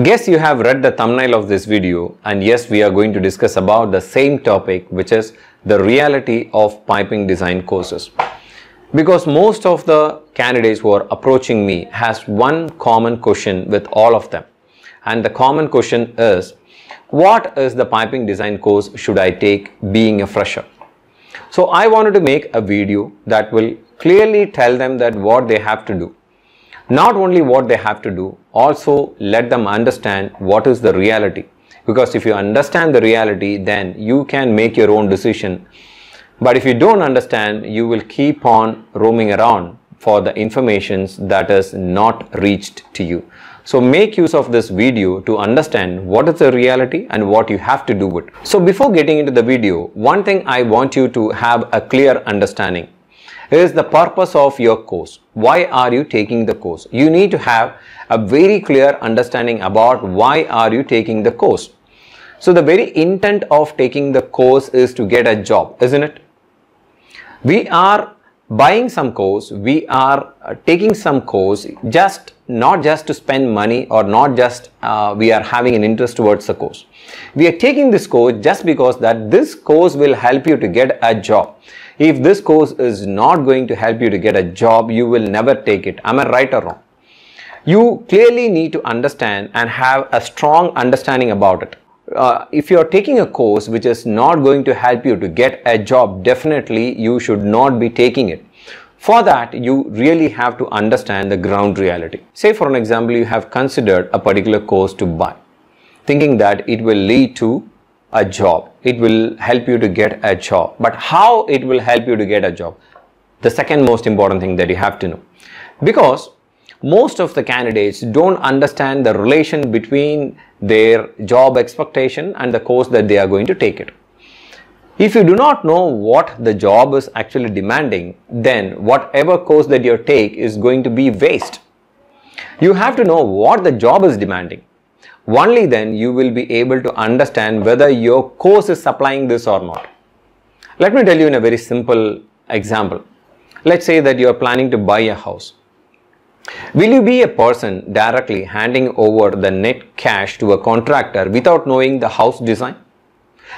Guess you have read the thumbnail of this video and yes we are going to discuss about the same topic which is the reality of piping design courses. Because most of the candidates who are approaching me has one common question with all of them and the common question is what is the piping design course should I take being a fresher? So I wanted to make a video that will clearly tell them that what they have to do not only what they have to do, also let them understand what is the reality. Because if you understand the reality, then you can make your own decision. But if you don't understand, you will keep on roaming around for the informations that is not reached to you. So make use of this video to understand what is the reality and what you have to do with. So before getting into the video, one thing I want you to have a clear understanding is the purpose of your course. Why are you taking the course? You need to have a very clear understanding about why are you taking the course. So the very intent of taking the course is to get a job, isn't it? We are buying some course, we are uh, taking some course just not just to spend money or not just uh, we are having an interest towards the course. We are taking this course just because that this course will help you to get a job. If this course is not going to help you to get a job, you will never take it. Am I right or wrong? You clearly need to understand and have a strong understanding about it. Uh, if you are taking a course which is not going to help you to get a job, definitely you should not be taking it. For that, you really have to understand the ground reality. Say for an example, you have considered a particular course to buy, thinking that it will lead to a job. It will help you to get a job. But how it will help you to get a job? The second most important thing that you have to know. Because most of the candidates don't understand the relation between their job expectation and the course that they are going to take it. If you do not know what the job is actually demanding, then whatever course that you take is going to be waste. You have to know what the job is demanding. Only then you will be able to understand whether your course is supplying this or not. Let me tell you in a very simple example. Let's say that you are planning to buy a house. Will you be a person directly handing over the net cash to a contractor without knowing the house design?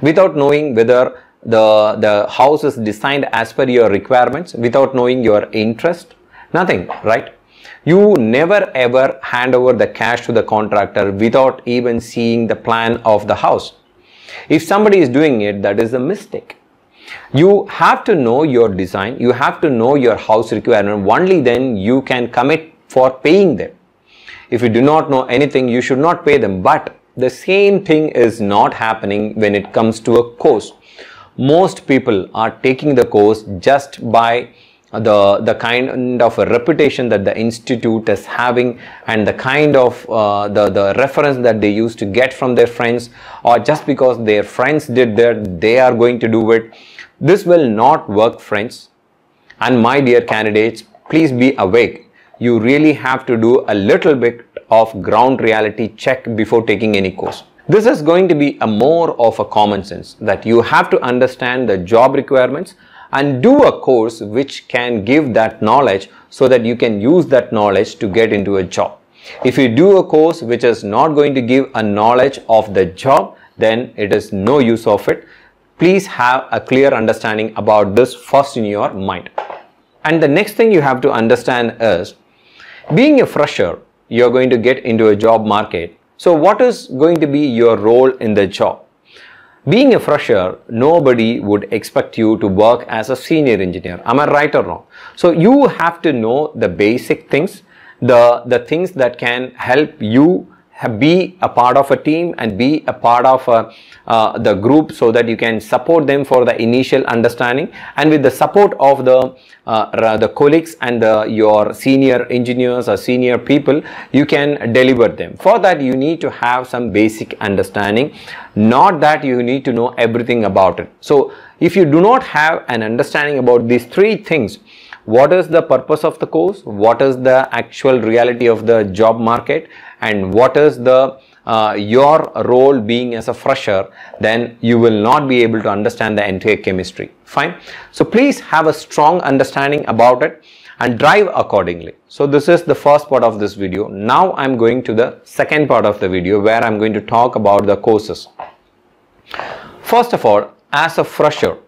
Without knowing whether the, the house is designed as per your requirements, without knowing your interest? Nothing, right? You never ever hand over the cash to the contractor without even seeing the plan of the house. If somebody is doing it, that is a mistake. You have to know your design, you have to know your house requirement, only then you can commit for paying them. If you do not know anything, you should not pay them. But the same thing is not happening when it comes to a course. Most people are taking the course just by the the kind of a reputation that the institute is having and the kind of uh, the the reference that they used to get from their friends or just because their friends did that they are going to do it. This will not work friends. And my dear candidates please be awake. You really have to do a little bit of ground reality check before taking any course. This is going to be a more of a common sense that you have to understand the job requirements and do a course which can give that knowledge so that you can use that knowledge to get into a job. If you do a course which is not going to give a knowledge of the job, then it is no use of it. Please have a clear understanding about this first in your mind. And the next thing you have to understand is, being a fresher, you're going to get into a job market. So what is going to be your role in the job? Being a fresher, nobody would expect you to work as a senior engineer. Am I right or wrong? So you have to know the basic things, the, the things that can help you be a part of a team and be a part of a, uh, the group so that you can support them for the initial understanding. And with the support of the uh, the colleagues and the, your senior engineers or senior people you can deliver them. For that you need to have some basic understanding. Not that you need to know everything about it. So if you do not have an understanding about these three things what is the purpose of the course? What is the actual reality of the job market and what is the uh, your role being as a fresher then you will not be able to understand the entire chemistry fine so please have a strong understanding about it and drive accordingly. So this is the first part of this video. Now I'm going to the second part of the video where I'm going to talk about the courses. First of all, as a fresher,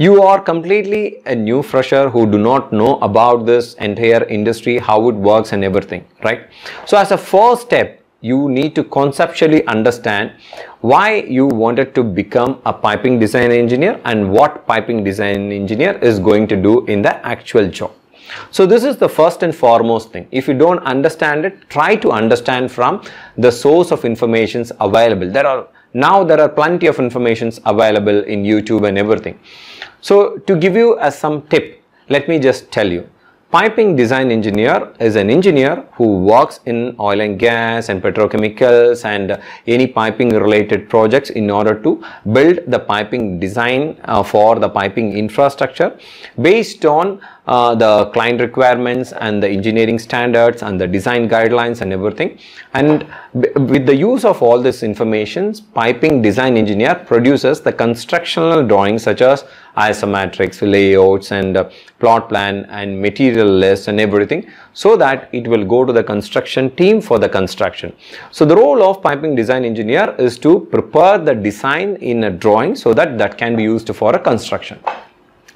you are completely a new fresher who do not know about this entire industry, how it works and everything, right? So as a first step, you need to conceptually understand why you wanted to become a piping design engineer and what piping design engineer is going to do in the actual job. So this is the first and foremost thing. If you don't understand it, try to understand from the source of informations available. There are now there are plenty of informations available in YouTube and everything. So to give you a, some tip, let me just tell you. Piping design engineer is an engineer who works in oil and gas and petrochemicals and any piping related projects in order to build the piping design uh, for the piping infrastructure based on uh, the client requirements and the engineering standards and the design guidelines and everything. And with the use of all this information piping design engineer produces the constructional drawings such as isometrics layouts and uh, plot plan and material list and everything so that it will go to the construction team for the construction. So the role of piping design engineer is to prepare the design in a drawing so that that can be used for a construction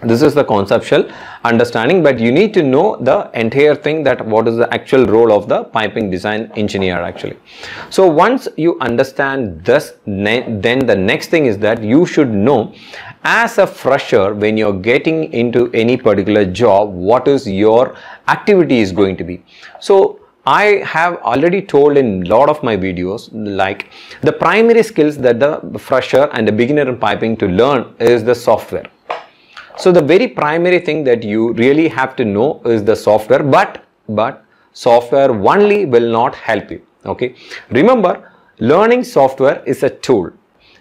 this is the conceptual understanding but you need to know the entire thing that what is the actual role of the piping design engineer actually. So once you understand this then the next thing is that you should know as a fresher when you're getting into any particular job what is your activity is going to be. So I have already told in lot of my videos like the primary skills that the fresher and the beginner in piping to learn is the software so the very primary thing that you really have to know is the software, but, but software only will not help you. Okay. Remember, learning software is a tool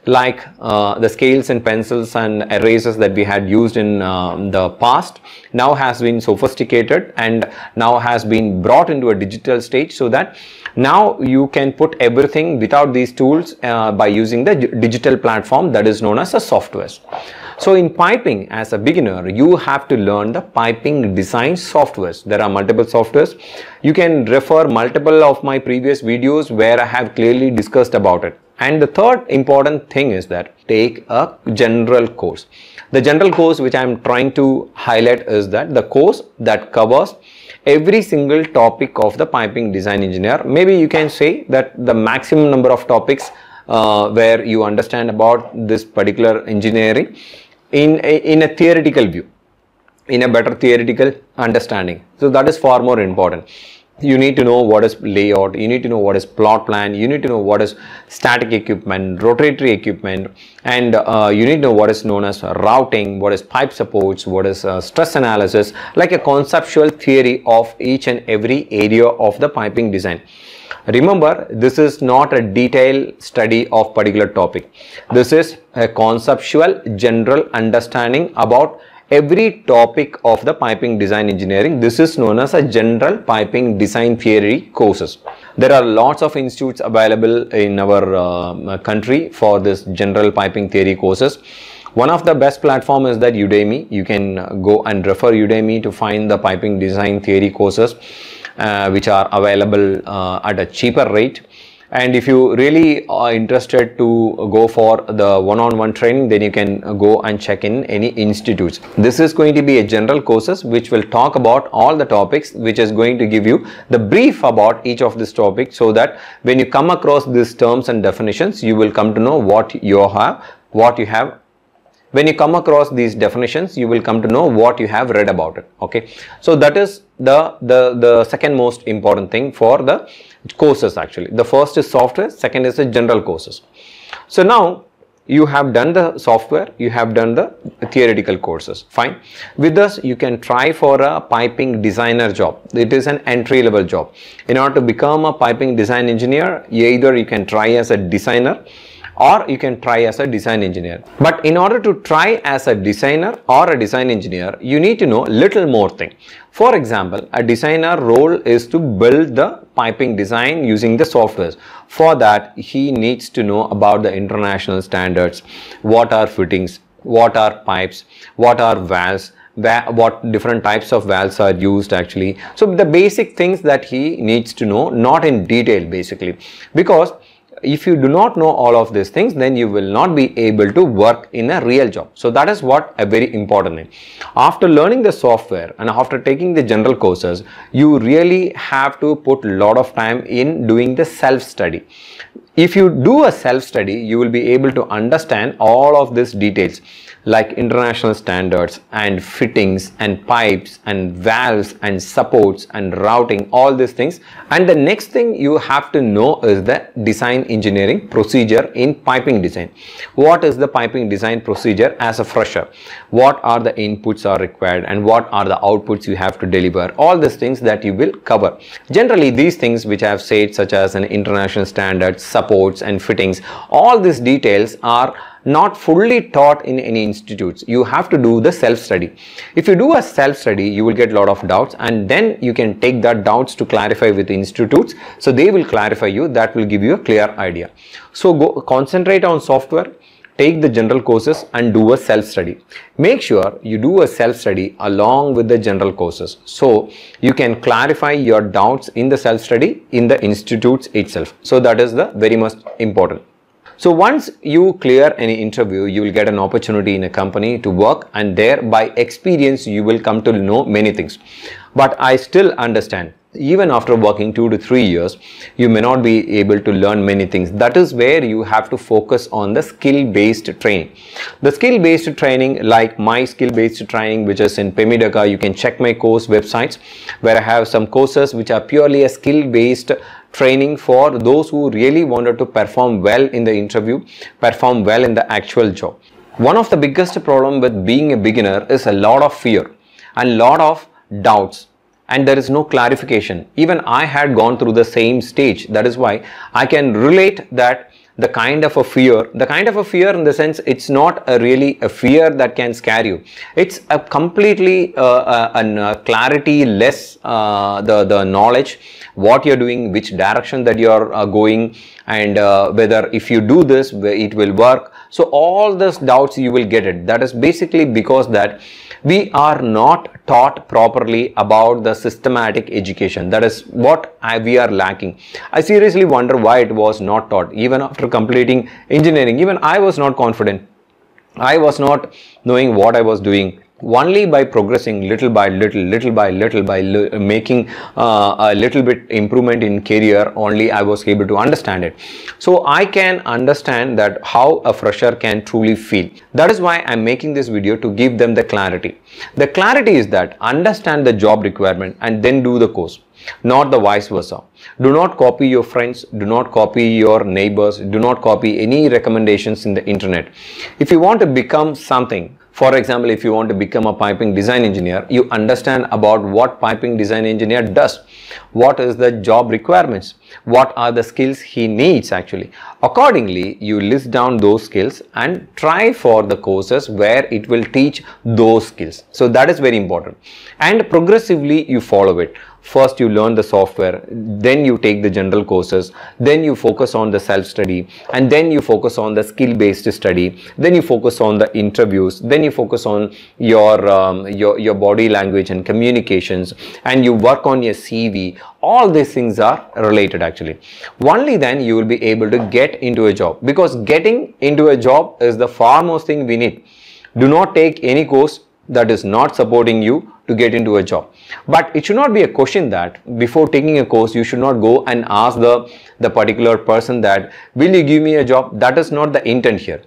like uh, the scales and pencils and erasers that we had used in um, the past now has been sophisticated and now has been brought into a digital stage so that now you can put everything without these tools uh, by using the digital platform that is known as a software. So in piping as a beginner, you have to learn the piping design softwares. There are multiple softwares. You can refer multiple of my previous videos where I have clearly discussed about it. And the third important thing is that take a general course. The general course which I am trying to highlight is that the course that covers every single topic of the piping design engineer. Maybe you can say that the maximum number of topics uh, where you understand about this particular engineering in a, in a theoretical view in a better theoretical understanding. So that is far more important. You need to know what is layout you need to know what is plot plan you need to know what is static equipment rotatory equipment and uh, you need to know what is known as routing what is pipe supports what is uh, stress analysis like a conceptual theory of each and every area of the piping design Remember, this is not a detailed study of particular topic. This is a conceptual general understanding about every topic of the piping design engineering. This is known as a general piping design theory courses. There are lots of institutes available in our uh, country for this general piping theory courses. One of the best platform is that Udemy. You can go and refer Udemy to find the piping design theory courses which are available uh, at a cheaper rate. And if you really are interested to go for the one-on-one -on -one training then you can go and check in any institutes. This is going to be a general courses which will talk about all the topics which is going to give you the brief about each of this topic so that when you come across these terms and definitions you will come to know what you have what you have when you come across these definitions you will come to know what you have read about it okay? So that is the the the second most important thing for the courses actually. The first is software second is the general courses. So now you have done the software you have done the theoretical courses. Fine. With this you can try for a piping designer job. It is an entry level job. In order to become a piping design engineer either you can try as a designer or you can try as a design engineer. But in order to try as a designer or a design engineer, you need to know little more thing. For example, a designer role is to build the piping design using the softwares. For that, he needs to know about the international standards, what are fittings, what are pipes, what are valves, what different types of valves are used actually. So the basic things that he needs to know, not in detail basically, because if you do not know all of these things then you will not be able to work in a real job. So that is what a very important thing. After learning the software and after taking the general courses you really have to put a lot of time in doing the self study if you do a self study you will be able to understand all of these details like international standards and fittings and pipes and valves and supports and routing all these things. And the next thing you have to know is the design engineering procedure in piping design. What is the piping design procedure as a fresher? What are the inputs are required and what are the outputs you have to deliver? All these things that you will cover. Generally these things which i have said such as an international standards supports and fittings all these details are not fully taught in any institutes. You have to do the self-study. If you do a self-study, you will get a lot of doubts and then you can take that doubts to clarify with institutes. So they will clarify you. That will give you a clear idea. So go concentrate on software take the general courses and do a self-study. Make sure you do a self-study along with the general courses. So you can clarify your doubts in the self-study in the institutes itself. So that is the very most important. So once you clear any interview, you will get an opportunity in a company to work and there by experience you will come to know many things. But I still understand even after working two to three years, you may not be able to learn many things. That is where you have to focus on the skill-based training. The skill-based training, like my skill-based training, which is in Pymedaca, you can check my course websites where I have some courses which are purely a skill-based training for those who really wanted to perform well in the interview, perform well in the actual job. One of the biggest problem with being a beginner is a lot of fear and lot of doubts and there is no clarification. Even I had gone through the same stage. That is why I can relate that the kind of a fear, the kind of a fear in the sense it's not a really a fear that can scare you. It's a completely uh, uh, uh, clarity less uh, the, the knowledge, what you're doing, which direction that you're going and whether if you do this, it will work. So all those doubts you will get it. That is basically because that we are not taught properly about the systematic education. That is what I, we are lacking. I seriously wonder why it was not taught. Even after completing engineering, even I was not confident. I was not knowing what I was doing only by progressing little by little little by little by making uh, a little bit improvement in career only I was able to understand it so I can understand that how a fresher can truly feel that is why I'm making this video to give them the clarity the clarity is that understand the job requirement and then do the course not the vice versa. Do not copy your friends, do not copy your neighbors, do not copy any recommendations in the internet. If you want to become something, for example, if you want to become a piping design engineer, you understand about what piping design engineer does. What is the job requirements? What are the skills he needs actually? Accordingly, you list down those skills and try for the courses where it will teach those skills. So that is very important. And progressively you follow it first you learn the software then you take the general courses then you focus on the self study and then you focus on the skill based study then you focus on the interviews then you focus on your um, your your body language and communications and you work on your cv all these things are related actually only then you will be able to get into a job because getting into a job is the foremost thing we need do not take any course that is not supporting you to get into a job. But it should not be a question that before taking a course, you should not go and ask the, the particular person that, will you give me a job? That is not the intent here.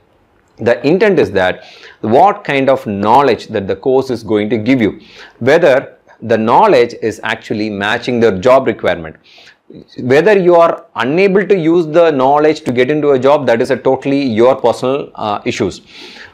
The intent is that what kind of knowledge that the course is going to give you, whether the knowledge is actually matching the job requirement whether you are unable to use the knowledge to get into a job that is a totally your personal uh, issues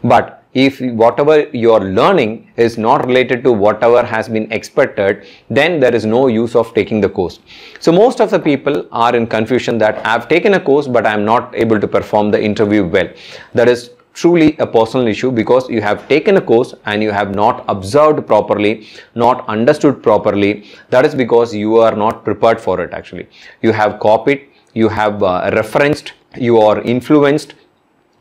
but if whatever you are learning is not related to whatever has been expected, then there is no use of taking the course. So most of the people are in confusion that I have taken a course but I am not able to perform the interview well. That is truly a personal issue because you have taken a course and you have not observed properly, not understood properly. That is because you are not prepared for it actually. You have copied, you have uh, referenced, you are influenced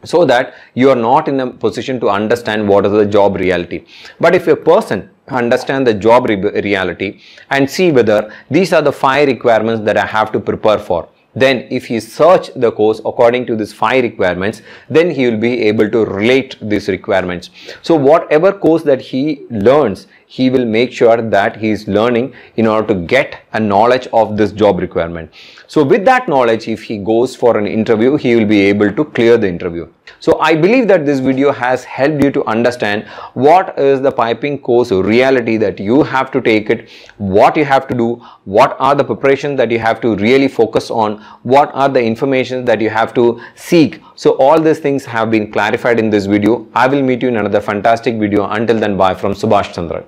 so that you are not in a position to understand what is the job reality. But if a person understand the job re reality and see whether these are the five requirements that I have to prepare for then if he search the course according to these five requirements then he will be able to relate these requirements. So whatever course that he learns he will make sure that he is learning in order to get a knowledge of this job requirement. So with that knowledge if he goes for an interview he will be able to clear the interview so I believe that this video has helped you to understand what is the piping course reality that you have to take it, what you have to do, what are the preparations that you have to really focus on, what are the information that you have to seek. So all these things have been clarified in this video. I will meet you in another fantastic video. Until then, bye from Subhash Chandra.